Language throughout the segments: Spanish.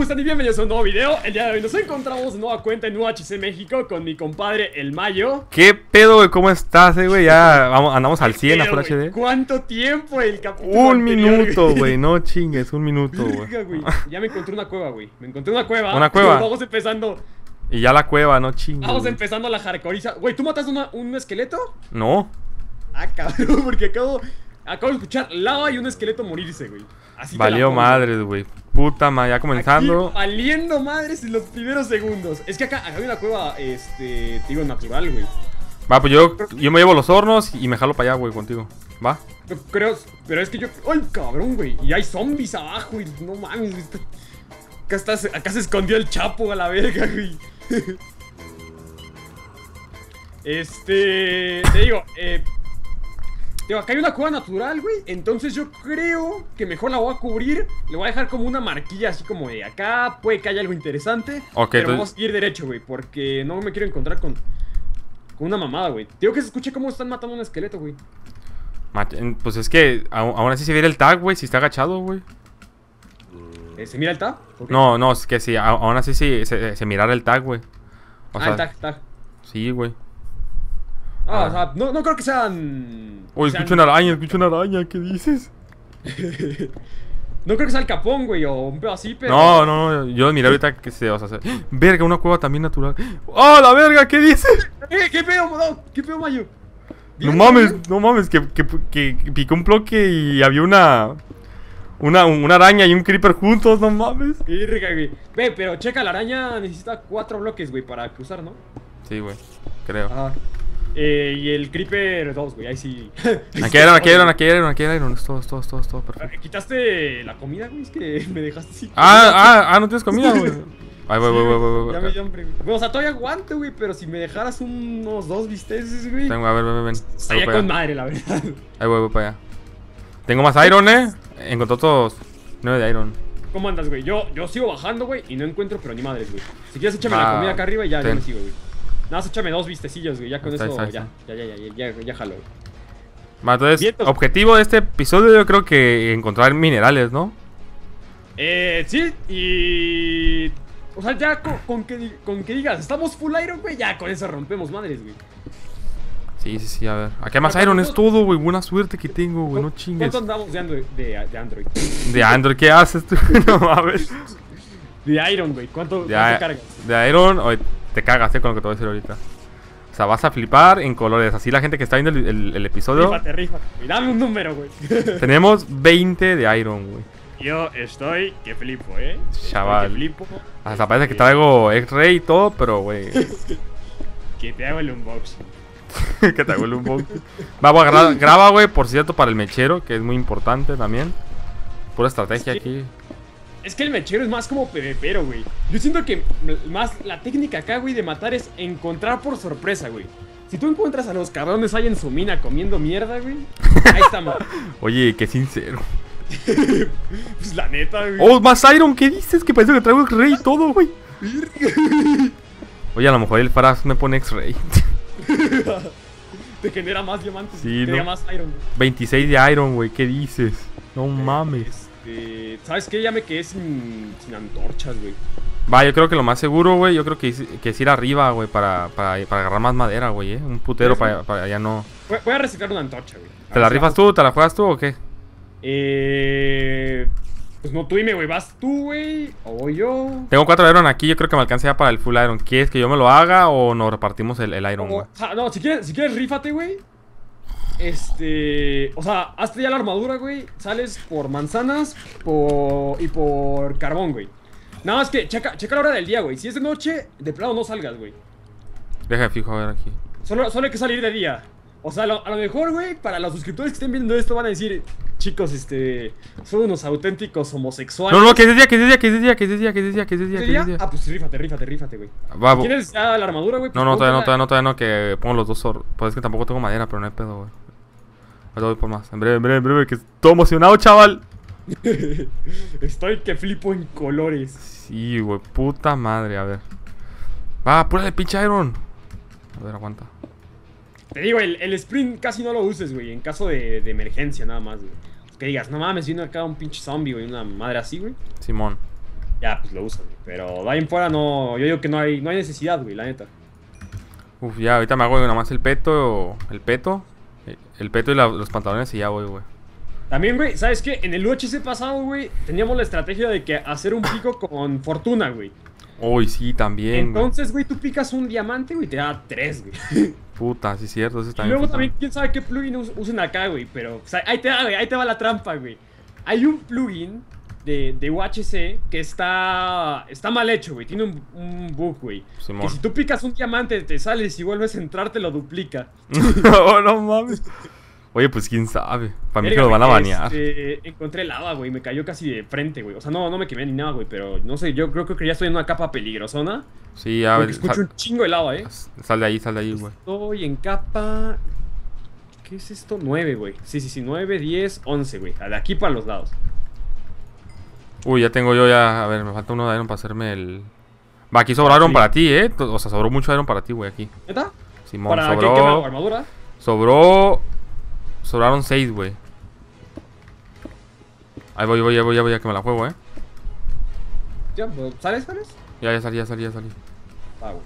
¿Cómo están? Y bienvenidos a un nuevo video. El día de hoy nos encontramos de nueva cuenta en UHC México con mi compadre El Mayo. ¿Qué pedo, güey? ¿Cómo estás, eh, güey? Ya vamos, andamos al 100 a Pero, Full HD. ¿Cuánto tiempo el capítulo Un anterior, minuto, güey. No chingues, un minuto, güey. Ya me encontré una cueva, güey. Me encontré una cueva. ¿Una cueva? Vamos empezando. Y ya la cueva, no chingues. Vamos güey. empezando la hardcoreiza. Güey, ¿tú mataste una- un esqueleto? No. Ah, cabrón, porque acabo, acabo de escuchar lava y un esqueleto morirse, güey. Así Valió madres, güey. Puta madre, ya comenzando. Aquí, valiendo madres en los primeros segundos. Es que acá, acá hay una cueva, este, te digo, natural, güey. Va, pues yo, yo me llevo los hornos y me jalo para allá, güey, contigo. ¿Va? Creo, pero es que yo. ¡Ay, cabrón, güey! Y hay zombies abajo y no mames. Acá, está, acá se escondió el chapo a la verga, güey. Este. Te digo, eh. Digo, acá hay una cueva natural, güey. Entonces yo creo que mejor la voy a cubrir. Le voy a dejar como una marquilla así como de acá. Puede que haya algo interesante. Ok, pero vamos a ir derecho, güey. Porque no me quiero encontrar con. Con una mamada, güey. Digo que se escuche cómo están matando a un esqueleto, güey. Pues es que aún así se viera el tag, güey, si está agachado, güey. Eh, ¿Se mira el qué? No, no, es que sí, aún así sí, se, se mirara el tag, güey. O ah, sea, el tag, tag. sí, güey. Ah, Ah. o sea, no, no creo que sean. Uy, sean- escucho una araña, escucho una araña, ¿qué dices? No creo que sea el capón, güey, o un pedo así, pero. No, no, no, yo miré ahorita que se, o sea, se- verga, una cueva también natural. ¡Oh, la verga! ¿Qué dices? ¡Eh, qué pedo, no, ¿Qué pedo, Mayo? No mames, no mames, que, que, que picó un bloque y había una, una, una araña y un creeper juntos, no mames. Güey. Ve, pero checa, la araña necesita cuatro bloques, güey, para cruzar, ¿no? Sí, güey, creo. Ajá. Eh, y el creeper dos, güey, ahí sí. Aquí eran, aquí eran, aquí eran, aquí eran, es todo, es todo, es todo, es todo, perfecto. Quitaste la comida, güey, es que me dejaste así. Ah, ah, ah, no tienes comida, güey. Ay, Sí, güey, güey, güey, güey, Ya me güey. dio hambre, güey. Bueno, o sea, todavía aguanto, güey, pero si me dejaras unos dos bisteces, güey. Tengo, a ver, ven, ven, Estaría con madre, la verdad. Ahí voy, voy para allá. Tengo más iron, eh. Encontré otros nueve de iron. ¿Cómo andas, güey? Yo, yo sigo bajando, güey, y no encuentro, pero ni madres, güey. Si quieres, échame la Ah, comida acá arriba y ya, ya me sigo, güey. Nada más échame dos vistecillos, güey. Ya con está, eso, ya, está. ya, ya, ya, ya, ya, jalo, entonces, Vientos. objetivo de este episodio yo creo que encontrar minerales, ¿no? Eh, sí, y. O sea, ya con, con que, con que digas, estamos full iron, güey, ya con eso rompemos madres, güey. Sí, sí, sí, a ver. Aquí hay más ¿Cuánto- iron, es todo, güey. Buena suerte que tengo, güey. No chingues. ¿Cuánto andamos de Android? De, de Android. De Android, ¿qué haces tú? no mames. De Iron, güey. ¿Cuánto, De, cuánto cargas? de Iron, te cagas, eh, con lo que te voy a decir ahorita. O sea, vas a flipar en colores. Así la gente que está viendo el, el- el episodio. Rífate, rífate. Dame un número, güey. Tenemos 20 de Iron, güey. Yo estoy que flipo, eh. Estoy Chaval. Que flipo. Hasta parece que traigo X-Ray y todo, pero, güey. Que te hago el unboxing. que te huele un poco. Vamos a agarrar, graba, güey, por cierto, para el mechero, que es muy importante también. Pura estrategia aquí. Es que el mechero es más como PvPero, güey. Yo siento que más la técnica acá, güey, de matar es encontrar por sorpresa, güey. Si tú encuentras a los cabrones ahí en su mina comiendo mierda, güey, ahí está mal. Oye, qué sincero. Pues la neta, güey. Oh, más Iron, ¿qué dices? Que parece que traigo X-Ray y todo, güey. Oye, a lo mejor el Faraz me pone X-Ray. Te genera más diamantes. Sí, te genera ¿no? más iron. güey. 26 de Iron, güey, ¿qué dices? No mames. Este, ¿Sabes qué? Ya me quedé sin, sin antorchas, güey. Va, yo creo que lo más seguro, güey, yo creo que es, que es ir arriba, güey, para, para, para agarrar más madera, güey, eh. Un putero para, para ya no. Voy, voy a reciclar una antorcha, güey. ¿Te la rifas tú? ¿Te la juegas tú o qué? Eh. Pues no, tú dime, güey. ¿Vas tú, güey? ¿O voy yo? Tengo 4 Iron aquí, yo creo que me alcance ya para el full Iron. ¿Quieres que yo me lo haga o nos repartimos el, el Iron, güey? no, si quieres, si quieres, rífate, güey. Este. O sea, hazte ya la armadura, güey. Sales por manzanas por, y por carbón, güey. Nada más que checa, checa la hora del día, güey. Si es de noche, de plano no salgas, güey. Deja de fijo a ver aquí. Solo, solo hay que salir de día. O sea, lo- a lo mejor, güey, para los suscriptores que estén viendo esto van a decir, chicos, este, son unos auténticos homosexuales. No, no, que es de día, que es de día, que es de día, que es de día, que es de día, que es de día, ¿Qué que es día? Ah, pues rífate, rífate, rífate, güey. Bo- ¿Quieres ya la armadura, güey? No, no, Pues todavía no, todavía no, todavía no, que pongo los dos Pues es que tampoco tengo madera, pero no hay pedo, güey. Ahorita voy por más. En breve, en breve, en breve, que estoy emocionado, chaval. Estoy que flipo en colores. Sí, güey, puta madre, a ver. Va, apúrale, pinche Iron. A ver, aguanta. Te digo, el, el sprint casi no lo uses, güey, en caso de, de emergencia nada más, güey. Que digas, no mames, viene acá un pinche zombie, güey, una madre así, güey. Simón. ya, pues lo usas, güey. Pero de ahí en fuera no, yo digo que no hay, no hay necesidad, güey, la neta. Uf, ya, ahorita me hago nada más el peto, el peto, el peto y la- los pantalones y ya voy, güey. También, güey, ¿sabes qué? En el UHC pasado, güey, teníamos la estrategia de que hacer un pico con fortuna, güey. Uy, sí, también. Entonces, güey, tú picas un diamante, güey, te da tres, güey. Puta, sí, cierto, eso Y luego también, quién sabe qué plugin us- usen acá, güey. Pero, o sea, ahí te va, güey, ahí te va la trampa, güey. Hay un plugin de, de UHC que está, está mal hecho, güey. Tiene un, un bug, güey. Que si tú picas un diamante, te sales y vuelves a entrar, te lo duplica. oh, no mames. Oye, pues quién sabe. Para mí que lo van a banear. este, encontré lava, güey. Me cayó casi de frente, güey. O sea, no, no me quemé ni nada, güey. Pero no sé, yo creo que ya estoy en una capa peligrosona. Sí, a ver. Escucho Sal, un chingo de lava, eh. sal de ahí, sal de ahí, güey. Estoy en capa. ¿Qué es esto? 9, güey. Sí, sí, sí. 9, 10, 11, güey. De aquí para los lados. Uy, ya tengo yo ya. A ver, me falta uno de iron para hacerme el. Va, aquí sobraron Sí. para ti, eh. O sea, sobró mucho iron para ti, güey, aquí. ¿Neta? Simón, ¿Para qué, qué me hago? sobró. ¿Armadura? Sobró. Sobraron seis, güey. Ahí voy, voy, ya voy, ya voy, ya que me la juego, eh. Ya, pues, ¿Sales, sales? Ya, ya salí, ya salí, ya salí. Ah, güey.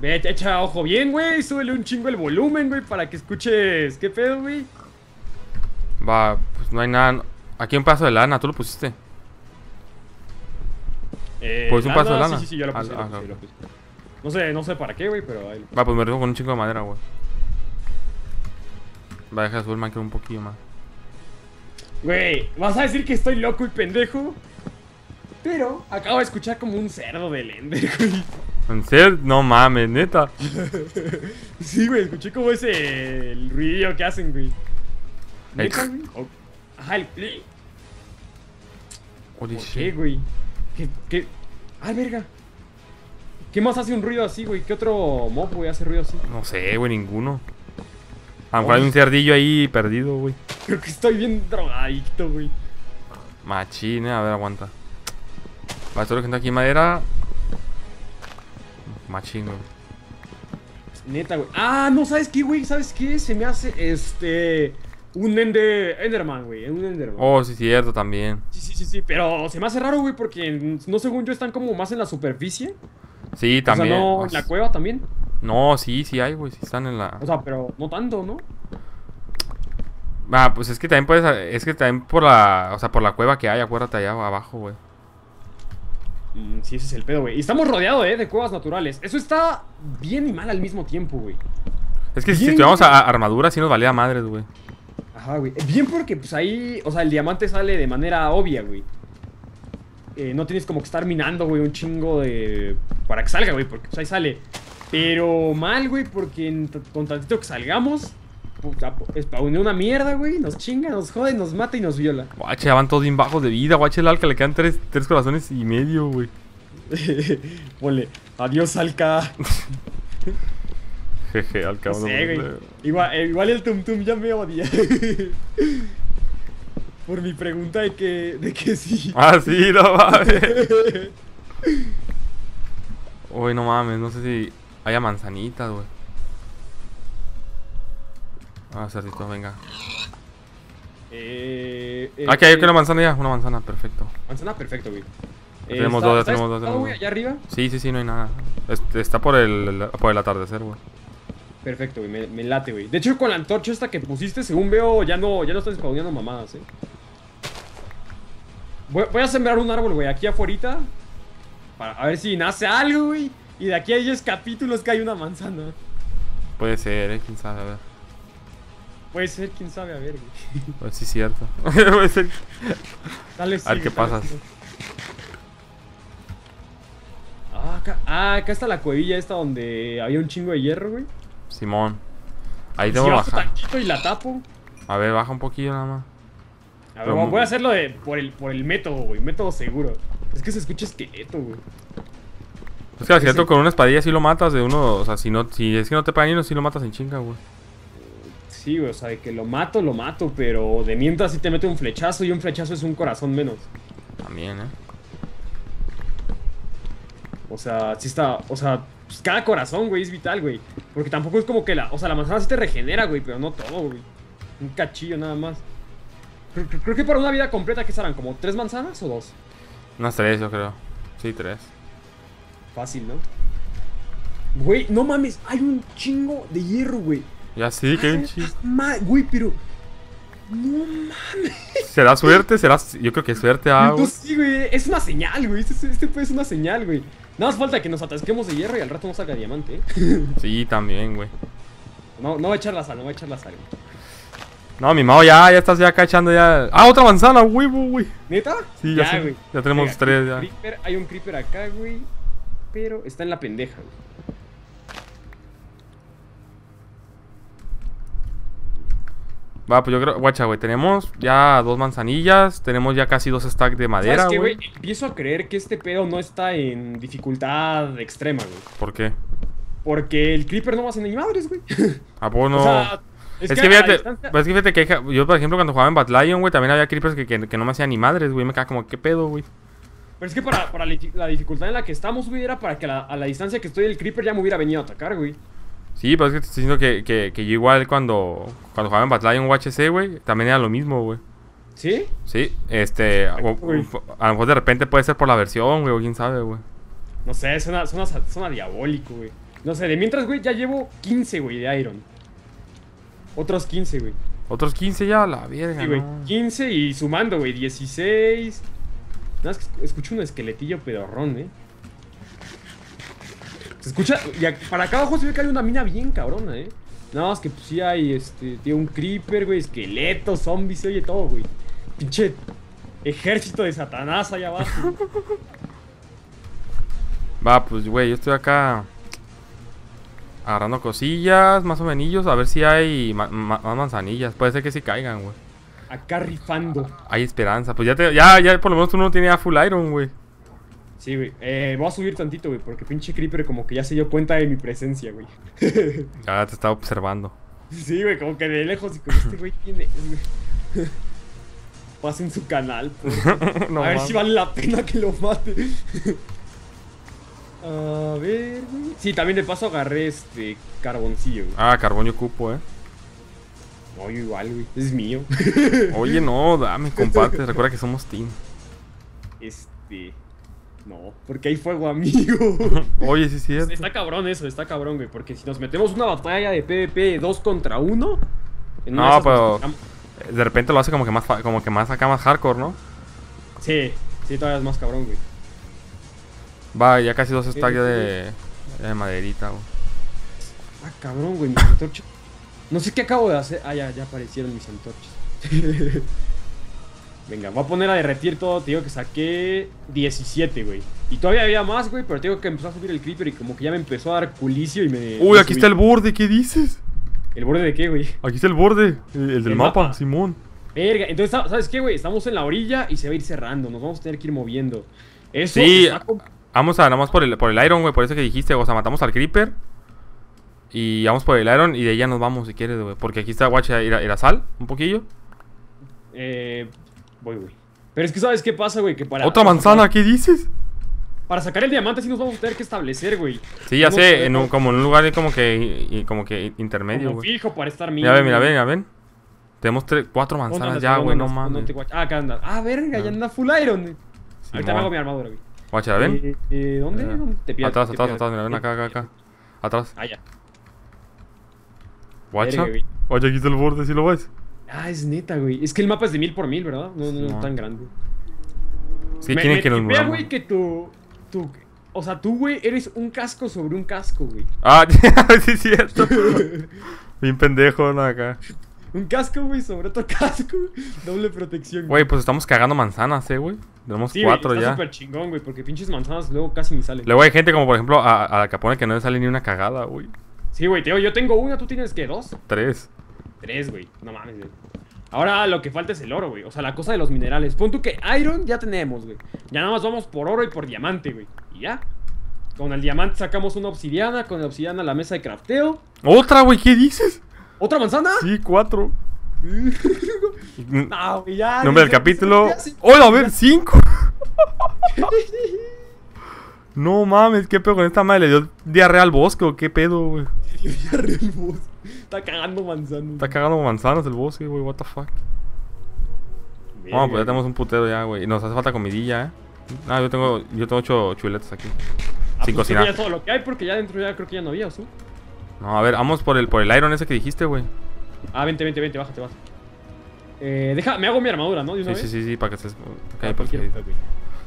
Ve, echa ojo bien, güey. Súbele un chingo el volumen, güey, para que escuches. ¿Qué pedo, güey? Va, pues no hay nada. Aquí un pedazo de lana, tú lo pusiste. Eh, Pues un paso de lana. Sí, sí, sí, yo lo Ah, puse. yo lo ah, puse, yo lo puse. No sé, no sé para qué, güey, pero ahí lo puse. Va, pues me rijo con un chingo de madera, güey. Va, deja de subir el un poquillo más. Güey, ¿vas a decir que estoy loco y pendejo? Pero acabo de escuchar como un cerdo del Ender, güey. ¿En serio? No mames, neta. Sí, güey, escuché como ese el ruido que hacen, güey. Ajá, el ¿Por qué, güey? ¿Qué, qué? Ah, verga. ¿Qué más hace un ruido así, güey? ¿Qué otro mob, güey, hace ruido así? No sé, güey, ninguno. A lo mejor hay un cerdillo ahí perdido, güey. Creo que estoy bien drogadicto, güey. Machine, a ver, aguanta. Va, estoy gente aquí madera. Machín, güey. Neta, güey. Ah, no, ¿sabes qué, güey? ¿Sabes qué? Se me hace, este... Un Ender... Enderman, güey. Un Enderman. Oh, sí, cierto, también. Sí, sí, sí, sí. Pero se me hace raro, güey, porque no según yo están como más en la superficie. Sí, también. O sea, no Pues- en la cueva también. No, sí, sí hay, güey. Sí están en la. O sea, pero no tanto, ¿no? Ah, pues es que también puedes. Es que también por la. O sea, por la cueva que hay, acuérdate allá abajo, güey. Mm, sí, ese es el pedo, güey. Y estamos rodeados, eh, de cuevas naturales. Eso está bien y mal al mismo tiempo, güey. Es que si Bien, estuviéramos güey. a a armadura, sí nos valía madres, güey. Ajá, güey. Bien porque, pues ahí, o sea, el diamante sale de manera obvia, güey. Eh, no tienes como que estar minando, güey, un chingo de... Para que salga, güey, porque pues, ahí sale. Pero mal, güey, porque en con tantito que salgamos, puta, spawné una mierda, güey, nos chinga, nos jode, nos mata y nos viola. Guache, ya van todos bien bajos de vida. Guache, el alca le quedan tres, tres corazones y medio, güey. Ponle, adiós, Alca. Jeje, alca. No no sé, güey. Igual, eh, igual el Tum Tum ya me odia. Por mi pregunta de que, de que sí. Ah, sí, no mames. Uy, no mames, no sé si haya manzanitas, güey. Ah, cerdito, venga. Eh, eh, Ah, que hay eh, una manzana ya, una manzana, perfecto. Manzana, perfecto, güey. Ya tenemos dos, ya tenemos dos, tenemos dos. allá arriba? Sí, sí, sí, no hay nada. Este, está por el, por el atardecer, güey. Perfecto, güey, me, me late, güey. De hecho, con la antorcha esta que pusiste, según veo, ya no, ya no estás spawneando mamadas, eh. Voy, voy a sembrar un árbol, güey, aquí afuera. Para a ver si nace algo, güey. Y de aquí a 10 capítulos que hay una manzana. Puede ser, eh, quién sabe, a ver. Puede ser, quién sabe, a ver, güey. Pues sí, cierto. Puede ser. Dale, A ver qué pasas. Ah acá, ah, acá está la cuevilla esta donde había un chingo de hierro, güey. Simón. Ahí tengo que bajar. y la tapo. A ver, baja un poquillo nada más. A ver, Pero- voy a hacerlo de, por, el, por el método, güey. Método seguro. Es que se escucha esqueleto, güey. Es que al con una espadilla sí lo matas de uno. O sea, si no, si es que no te pegan ni uno, sí lo matas en chinga, güey. Sí, güey, o sea, de que lo mato, lo mato, pero de mientras sí te mete un flechazo y un flechazo es un corazón menos. También, eh. O sea, sí está, o sea, pues cada corazón, güey, es vital, güey. Porque tampoco es como que la, o sea, la manzana sí te regenera, güey, pero no todo, güey. Un cachillo nada más. Creo, que para una vida completa, ¿qué serán? ¿Como tres manzanas o dos? Unas tres, yo creo. Sí, tres. Fácil, ¿no? Güey, no mames, hay un chingo de hierro, güey. Ya sí, que un chi- Ma- Güey, pero. No mames. ¿Será suerte? ¿Será... Yo creo que suerte, ah. Entonces, sí, güey. Es una señal, güey. Este, este pues, es una señal, güey. Nada más falta que nos atasquemos de hierro y al rato nos salga diamante, ¿eh? Sí, también, güey. No, no va a echar la sal, no va a echar la sal, güey. No, mi mao ya, ya estás ya acá echando ya. ¡Ah, otra manzana, huevo, güey! ¿Neta? Sí, ya sé. Ya tenemos tres, ya. creeper, hay un creeper acá, güey. Pero está en la pendeja, güey. Va, pues yo creo, guacha, güey, tenemos ya dos manzanillas, tenemos ya casi dos stacks de madera, ¿Sabes qué, güey. Empiezo a creer que este pedo no está en dificultad extrema, güey. ¿Por qué? Porque el creeper no va a hacer ni madres, güey. ¿A poco no? O sea, es, que fíjate, distancia- pues es que fíjate que yo, por ejemplo, cuando jugaba en Bat Lion, güey, también había creepers que, que, que no me hacían ni madres, güey. Me quedaba como, ¿qué pedo, güey? Pero es que para, para la, dificultad en la que estamos, güey, era para que a la, a la distancia que estoy del creeper ya me hubiera venido a atacar, güey. Sí, pero es que te estoy diciendo que, que, que yo igual cuando, cuando jugaba en Bat Lion UHC, güey, también era lo mismo, güey. ¿Sí? Sí, este, o- a lo mejor de repente puede ser por la versión, güey, o quién sabe, güey. No sé, suena, suena, suena diabólico, güey. No sé, de mientras, güey, ya llevo 15, güey, de Iron. Otros 15, güey. Otros 15 ya, la verga, Sí, güey. no. 15 y sumando, güey, 16. Nada más que escu- escucho un esqueletillo pedorrón, eh. Se escucha. Y para acá abajo se ve que hay una mina bien cabrona, eh. Nada más que pues sí hay este. Tiene un creeper, güey, esqueletos, zombies, se oye todo, güey. Pinche ejército de Satanás allá abajo. Va, pues, güey, yo estoy acá agarrando cosillas, más o menos, a ver si hay ma- ma- más manzanillas. Puede ser que sí caigan, güey. Acá rifando. Hay esperanza. Pues ya, te, ya, ya por lo menos tú no tienes full iron, güey. Sí, güey. Eh, voy a subir tantito, güey, porque pinche creeper como que ya se dio cuenta de mi presencia, güey. Ya te estaba observando. Sí, güey, como que de lejos y como este güey tiene. Pasen su canal, favor. No A ver si vale la pena que lo mate. A ver, güey. Sí, también de paso agarré este carboncillo, güey. Ah, carbón yo cupo, eh. No, yo igual, güey. Es mío. Oye, no, dame, comparte. Recuerda que somos team. Este. No, porque hay fuego, amigo. Oye, sí, es cierto. Está cabrón eso, está cabrón, güey. Porque si nos metemos una batalla de PvP 2 contra 1. en una No, pero-. De repente lo hace como que más, como que más acá, más hardcore, ¿no? Sí, sí, todavía es más cabrón, güey. Va, ya casi dos stacks de, de maderita, güey. Ah, cabrón, güey, mis antorchas. No sé qué acabo de hacer. Ah, ya, ya aparecieron mis antorchas. Venga, voy a poner a derretir todo. Te digo que saqué 17, güey. Y todavía había más, güey, pero te digo que empezó a subir el creeper y como que ya me empezó a dar culicio y me. Uy, me aquí subí. está el borde, ¿qué dices? ¿El borde de qué, güey? Aquí está el borde, el, el del El mapa, mapa. Simón. Verga, entonces, ¿sabes qué, güey? Estamos en la orilla y se va a ir cerrando. Nos vamos a tener que ir moviendo. Eso Sí, vamos a nada más por el, por el Iron, güey, por eso que dijiste, o sea, matamos al Creeper. Y vamos por el Iron y de ahí ya nos vamos si quieres, güey. Porque aquí está, guacha, ir a, ir a sal, un poquillo. Eh. Voy, güey. Pero es que, ¿sabes qué pasa, güey? Que para. Otra manzana, ¿qué dices? Para sacar el diamante sí nos vamos a tener que establecer, güey. Sí, ya sé, en un- como en un lugar como que, y- como que intermedio, Como güey. fijo para estar Mira, ven, mira, ven, mira, ven. Tenemos tres, cuatro ¿Dónde manzanas andas, ya, ¿Dónde güey, no mames. Ah, acá anda. Ah, verga, ya Ah. anda full iron. güey. Ahorita me hago mi armadura, güey. Guacha, ven. Eh, eh, ¿Dónde? Eh, ¿Dónde? Te pierdes, Atrás, te atrás, pierdes. atrás, mira, ven acá, acá, acá. Atrás. Ah, ya. Guacha. Verga. Guacha, aquí está el borde, ¿sí lo ves? Ah, es neta, güey. Es que el mapa es de mil por mil, ¿verdad? No, no, no es tan grande. Sí, me, quieren me que nos muramos. güey, que tu, tu... O sea, tú, güey, eres un casco sobre un casco, güey. Ah, sí es cierto. Bien pendejo, no, acá. Un casco, güey, sobre otro casco. Doble protección. Güey, pues estamos cagando manzanas, eh, güey. Tenemos Sí, cuatro está ya. súper chingón, güey, porque pinches manzanas luego casi ni salen. Luego hay gente como, por ejemplo, a, a la Capone que no le sale ni una cagada, güey. Sí, güey, digo, yo tengo una, ¿tú tienes qué? ¿Dos? Tres. Tres, güey. No mames, güey. Ahora lo que falta es el oro, güey. O sea, la cosa de los minerales. Pon tú que Iron ya tenemos, güey. Ya nada más vamos por oro y por diamante, güey. Y ya. Con el diamante sacamos una obsidiana. Con la obsidiana la mesa de crafteo. ¿Otra, güey? ¿Qué dices? ¿Otra manzana? Sí, cuatro. No, güey, ya. Nombre del capítulo. ¡Hola, a ver! ¡Cinco! No mames, ¿qué pedo con esta madre? ¿Le dio diarrea al bosque o qué pedo, güey? Ya re el boss. Está cagando manzanas. Está cagando manzanas el bosque, güey, what the fuck. Verga, Vamos, pues ya tenemos un putero ya, güey. Y nos hace falta comidilla, eh. Ah, yo tengo, yo tengo ocho chuletas aquí. Ah, Sin pues cocinar. Ya todo lo que hay porque ya dentro ya creo que ya no había, ¿o sí? No, a ver, vamos por el, por el iron ese que dijiste, güey. Ah, vente, vente, vente, bájate, bájate. Eh, deja, me hago mi armadura, ¿no? De una Sí, vez. sí, sí, sí, para que estés. Ah, pues, cualquier- sí.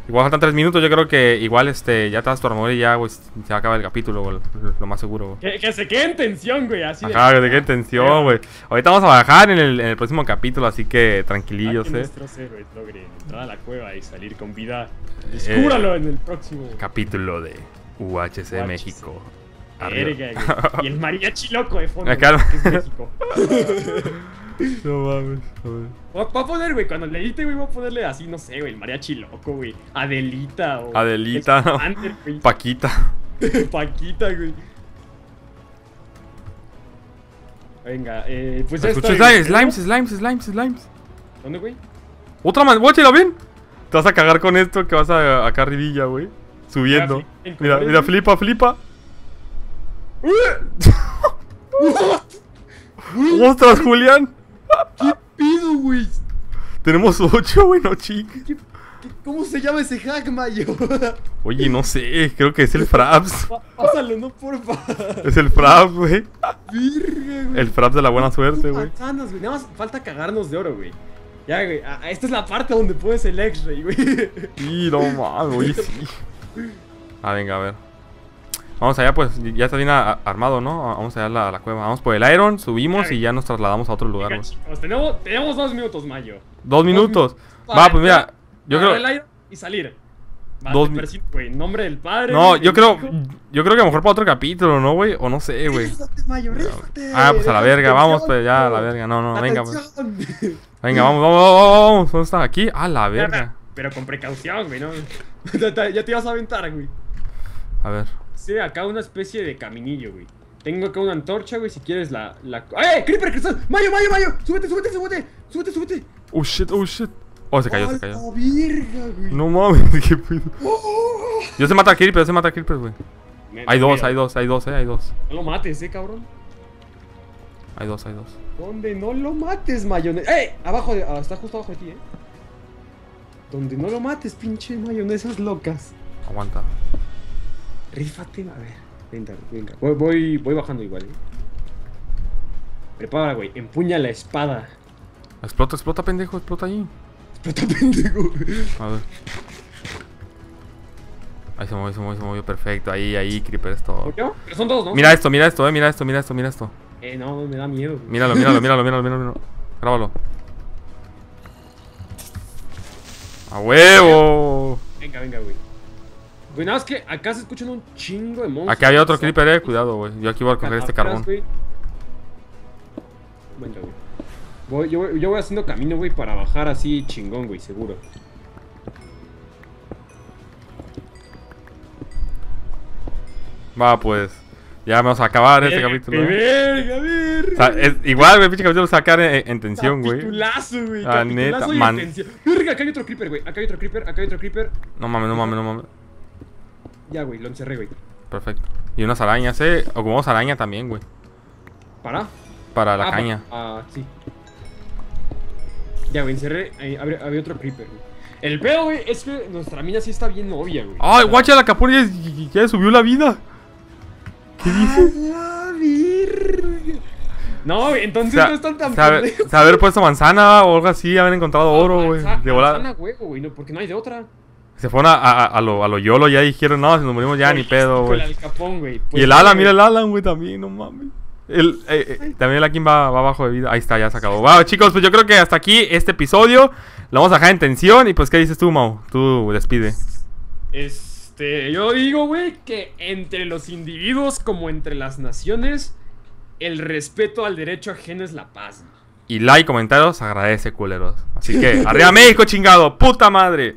Igual faltan tres minutos, yo creo que igual este ya te tu armadura y ya, güey, se va a acabar el capítulo, güey, lo- más seguro, güey. Que, que se quede en tensión, güey, así de. Ajá, que te quede tensión, güey. Ahorita vamos a bajar en el, en el próximo capítulo, así que tranquilillos, Ah, que eh. nuestros héroes logren entrar a la cueva y salir con vida. Descúbralo en el próximo. Capítulo de UHC UHC. México. Arriba. Verga. Y el mariachi loco de fondo. Acá- que es México. No mames, a ver. Voy a poner, güey, cuando le edite, güey, voy a ponerle así, no sé, güey, el mariachi loco, güey. Adelita o. Adelita, güey. Paquita. Paquita, güey. Venga, eh, pues ya Escuché está. slimes, slimes, slimes, slimes, slimes. ¿Dónde, güey? Otra más, guáchela, ven. Te vas a cagar con esto que vas a, acá arribilla, güey. Subiendo. Mira, Mira, mira, flipa, flipa. ¡Ostras, Julián! Pido, güey. Tenemos ocho, güey, no chica. ¿Qué- qué- ¿Cómo se llama ese hack, Mayo? Oye, no sé, creo que es el Fraps. Pásalo, no, porfa. Es el Fraps, güey. Virga, güey. El Fraps de la buena suerte, güey. Nada más falta cagarnos de oro, güey. Ya, güey. Esta es la parte donde pones el X-ray, güey. Sí, no mames, oye, sí. Ah, venga, a ver. Vamos allá, pues, ya está bien a- a- armado, ¿no? Vamos allá a la, a la cueva. Vamos por el Iron, subimos y ya nos trasladamos a otro lugar, chicos, tenemos, tenemos dos minutos, Mayo. Dos minutos. Va, pues mira, yo creo. el aire y salir. Va, Dos te mi- persigo, güey. Nombre del padre. No, yo creo. hijo. Yo creo que a lo mejor para otro capítulo, ¿no, güey? O no sé, güey. Ah, pues a la verga, vamos, pues ya a la verga. No, no, venga, pues. Venga, vamos, vamos, vamos, vamos. ¿Dónde está? Aquí. A la verga. Pero con precaución, güey, ¿no? Ya te ibas a aventar, güey. A ver. Sí, acá una especie de caminillo, güey. Tengo acá una antorcha, güey, si quieres la... la... ¡Eh! ¡Creeper, cristal! ¡Mayo, Mayo, Mayo! ¡Súbete, súbete, súbete! ¡Súbete, súbete! Oh shit, oh shit. Oh, se cayó, se ¡A cayó. virga, güey! No mames, qué pedo. Yo sé matar a Creeper, yo sé matar a Creeper, güey. Hay dos, hay dos, hay dos, eh, hay dos. No lo mates, eh, cabrón. Hay dos, hay dos. Donde no lo mates, mayonesa. ¡Eh! Abajo de. ah, está justo abajo de ti, eh. Donde no lo mates, pinche mayonesas locas. Aguanta. Rífate, a ver. Venga, venga. Voy, voy, voy bajando igual, eh. Prepara, güey. Empuña la espada. Explota, explota, pendejo, explota ahí. Explota, pendejo. A ver. Ahí se movió, se movió, se movió, perfecto. Ahí, ahí, Creeper, es todo. ¿Por qué? Pero son dos, ¿no? Mira esto, mira esto, eh, mira esto, mira esto, mira esto. Eh, no, me da miedo. güey. Míralo, míralo, míralo, míralo, míralo, míralo. Grábalo. ¡A huevo! Venga, venga, güey. Güey, nada más que acá se escuchan un chingo de monstruos. Aquí había otro creeper, eh. Cuidado, güey. Yo aquí voy a coger este carbón. güey. Venga, güey. Voy, yo, voy- yo voy haciendo camino, güey, para bajar así chingón, güey, seguro. Va, pues. Ya vamos a acabar este Verga, capítulo. eh. Verga, verga. O sea, es, igual, güey, pinche capítulo quedar en, en tensión, güey. Capitulazo, güey. La neta, man. Verga, acá hay otro creeper, güey. Acá hay otro creeper, acá hay otro creeper. No mames, no mames, no mames. Ya, güey, lo encerré, güey. Perfecto. Y unas arañas, eh. Ocupamos araña también, güey. ¿Para? Para la Ah, caña. Ah, sí. Ya, güey, encerré. Ahí, había, había otro creeper, güey. El pedo, güey, es que nuestra mina sí está bien obvia, güey. ¡Ay, guacha, la capura ya, ya subió la vida! ¿Qué dices? ¡A la! No, güey, entonces no están tan pendejos. se haber puesto manzana o algo así, haber encontrado oro, güey. Manza- De volada. manzana, huevo, güey, no, porque no hay de otra. Se fueron a, a, a lo, a lo YOLO, ya dijeron, no, si nos morimos ya, ni pedo, Con güey. güey. Y Pues el Alan, mira el Alan, güey, también, no mames. El, eh, eh, también el Akin va, va abajo de vida. Ahí está, ya se acabó. Wow, chicos, pues yo creo que hasta aquí este episodio lo vamos a dejar en tensión. Y pues, ¿qué dices tú, Mau? Tú despide. Este, yo digo, güey, que entre los individuos como entre las naciones, el respeto al derecho ajeno es la paz. Y like, comentarios, agradece, culeros. Así que, arriba México, chingado, puta madre.